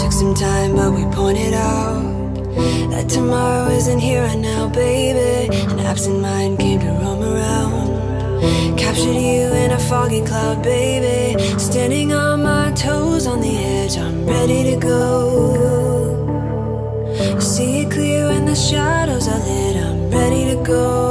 Took some time, but we pointed out that tomorrow isn't here right now, baby. An absent mind came to roam around. Captured you in a foggy cloud, baby. Standing on my toes on the edge, I'm ready to go. See it clear when the shadows are lit, I'm ready to go.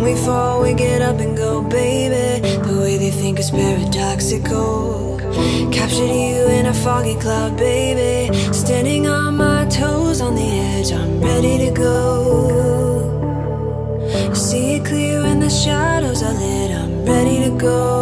When we fall, we get up and go, baby. The way they think is paradoxical. Captured you in a foggy cloud, baby. Standing on my toes, on the edge, I'm ready to go. See it clear in the shadows I lit, I'm ready to go.